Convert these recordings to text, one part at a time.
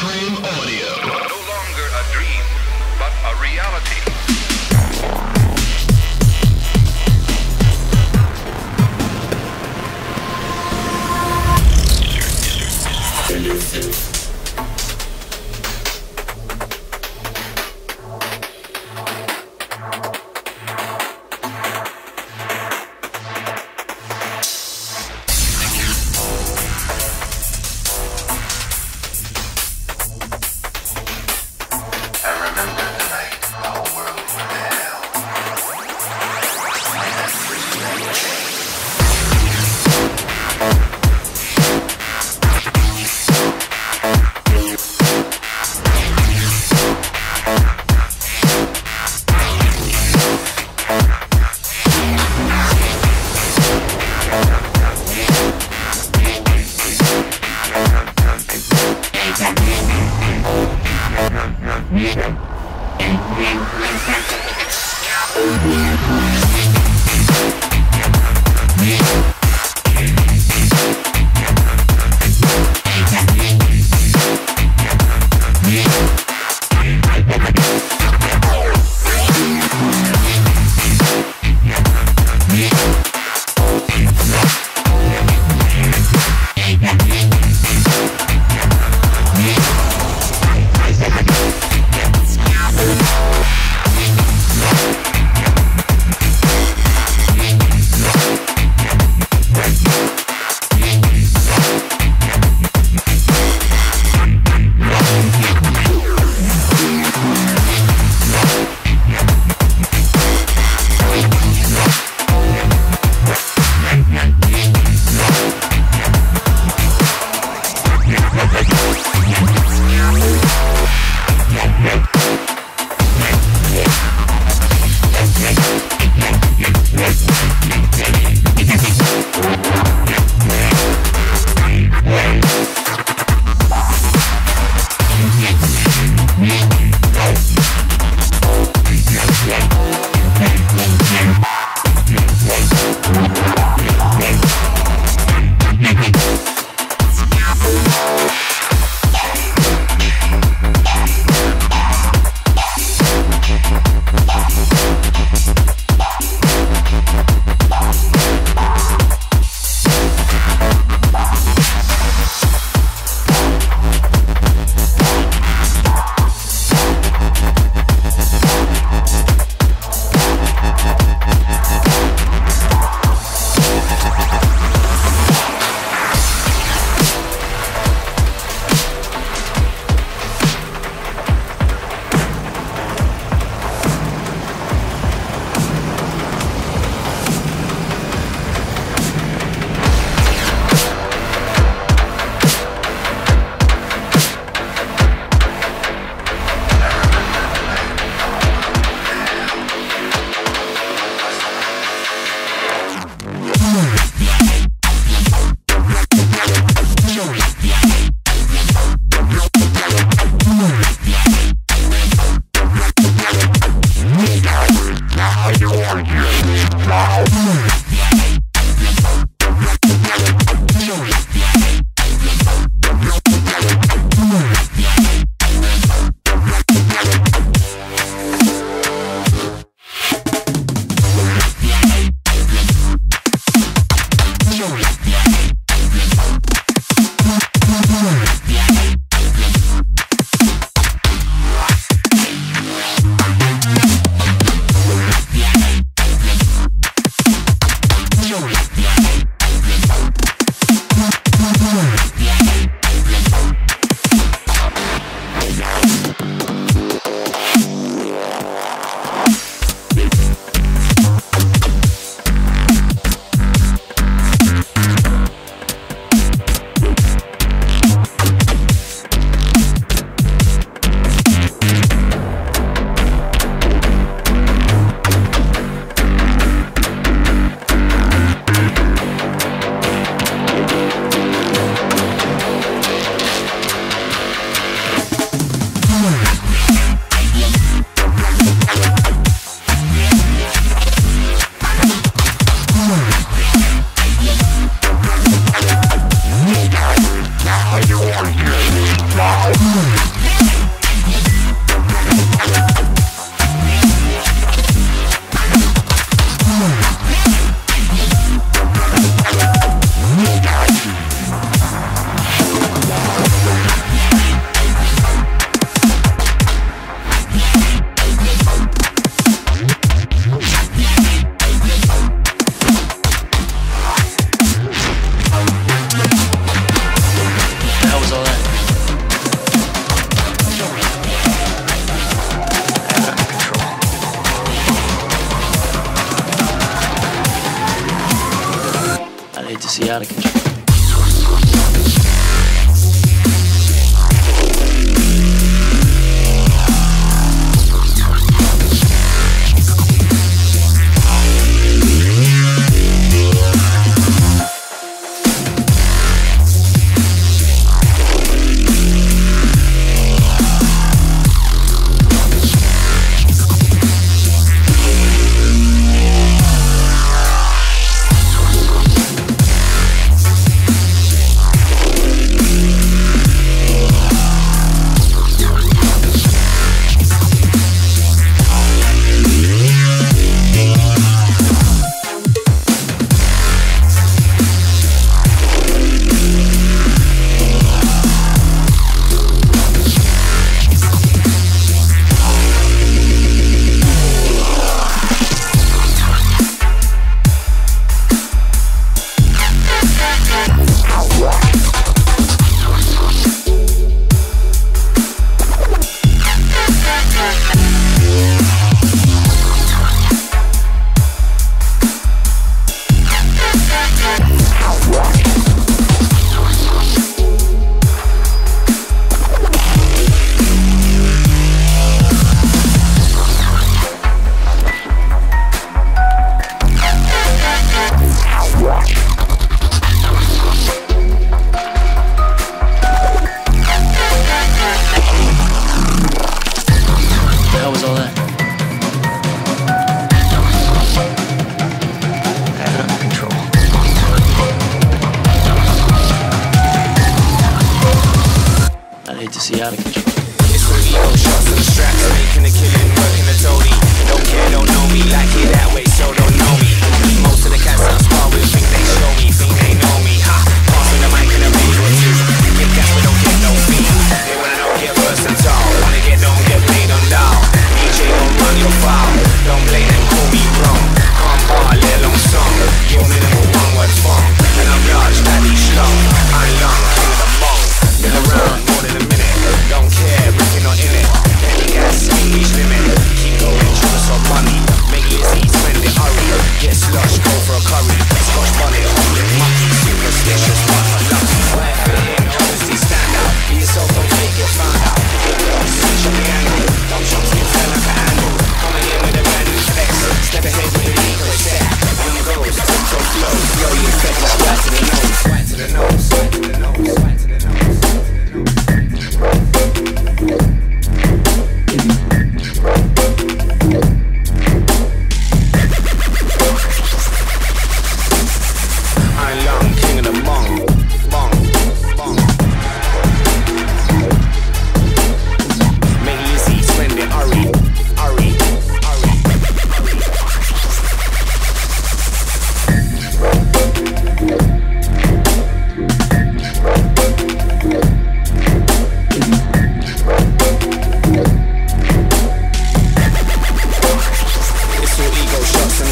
Mainframe Audio. No longer a dream, but a reality. is out of control.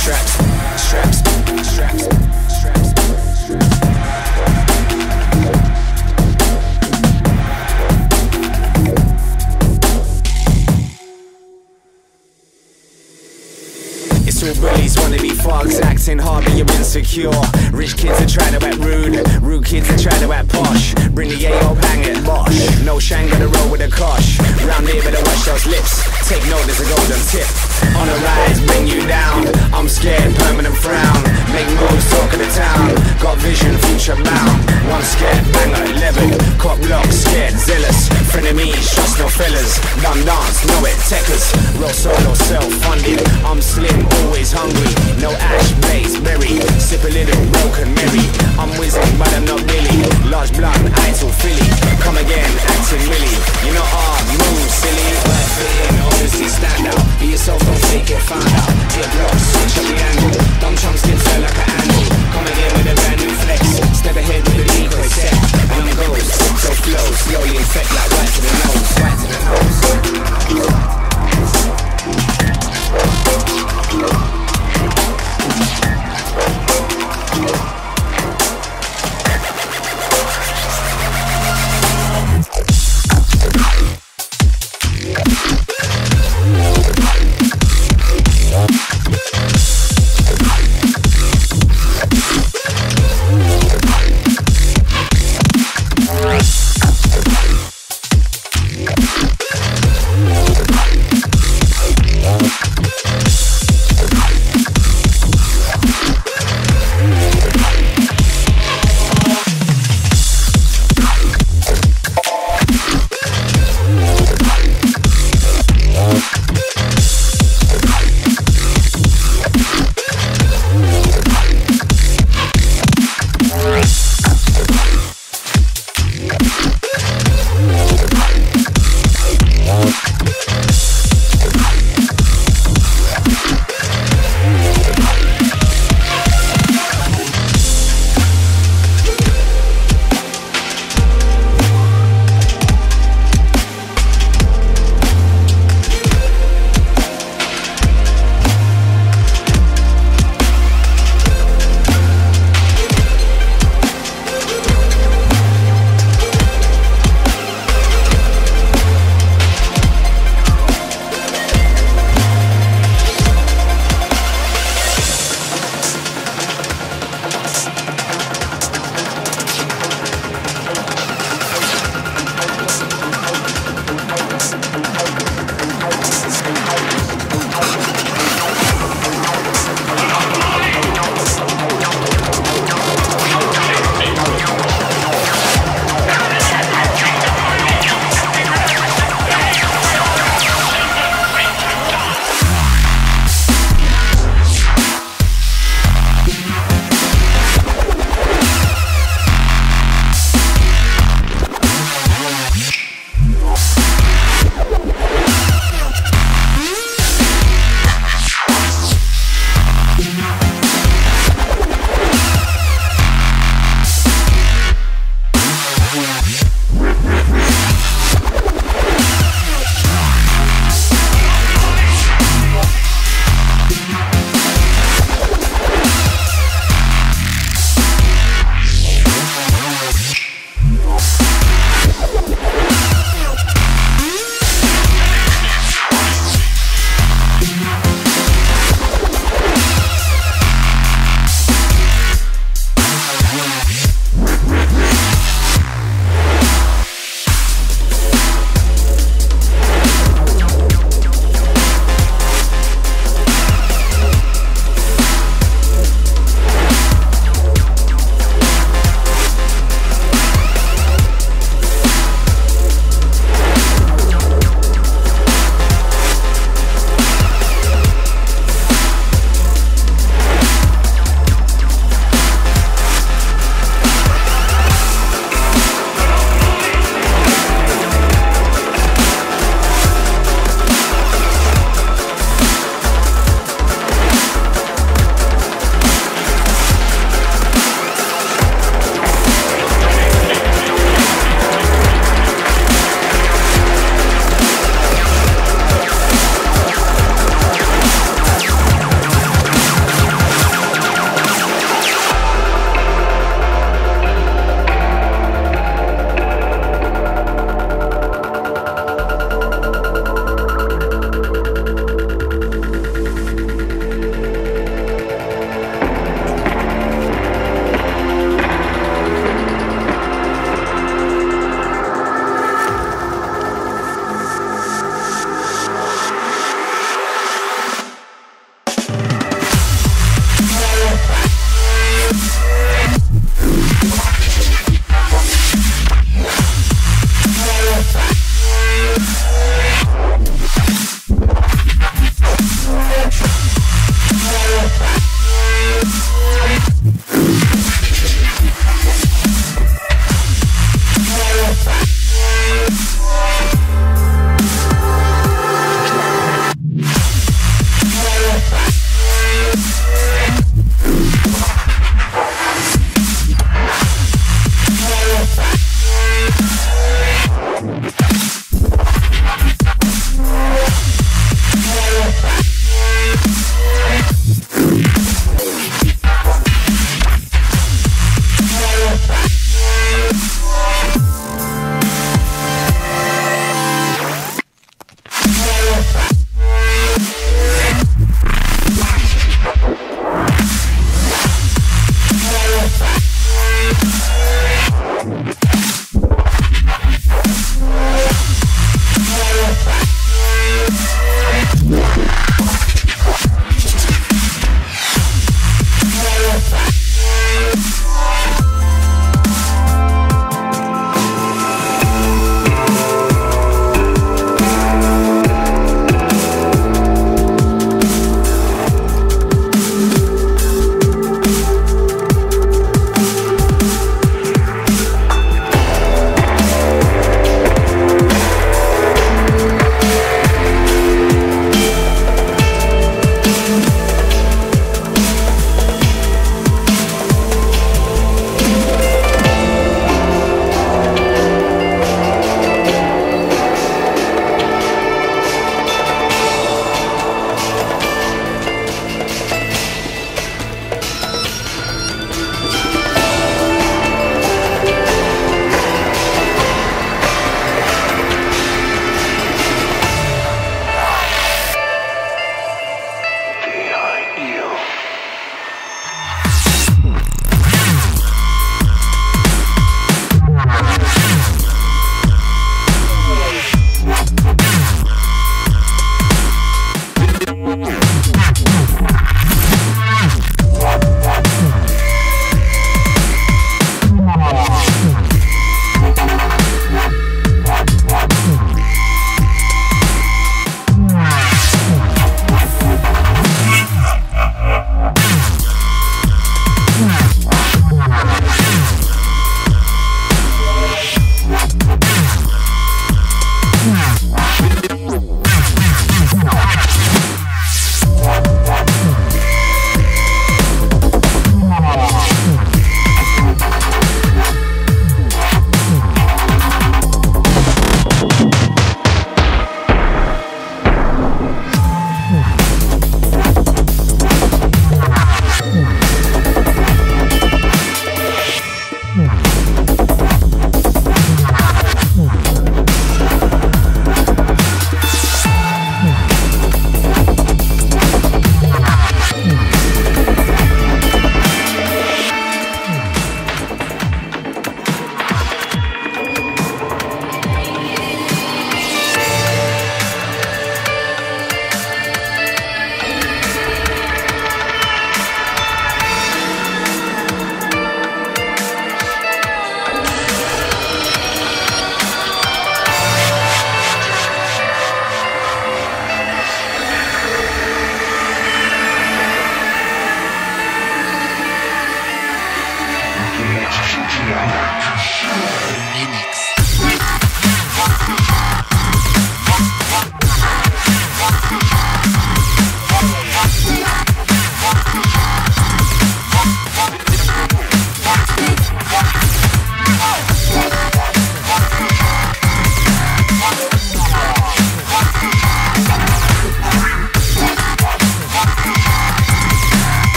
Straps, straps, straps. It's all bullies, wanna be fogs, acting hard but you're insecure. Rich kids are trying to act rude, rude kids are trying to act posh. Bring the AO bang it, bosh. No shang, gotta roll with a kosh. Round here, better watch those lips. Take note, a golden tip. On a rise, bring you down. I'm scared, permanent frown. Make moves, talk of the town. Got vision, future bound. One scared, banger, 11. Cop block, scared, zealous. Frenemies, trust no fellas. Dumb dance, know it, techers. Roll solo, self-funded. I'm slim, always hungry. No ash, blaze, berry. Sip a little, broken, merry. I'm whizzing, but I'm not really. Large blunt, till Philly. Come again, acting milly. You're not hard, ah, move, silly. Honesty, stand out. Be yourself, don't fake it, find out. Get blocked, switch up the angle. Dumb chumps get fell like a handle. Come again with a brand new flex. Step ahead with the decoy set. And I'm goes, so flow, slowly infect like right to the nose, right to the nose.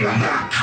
两个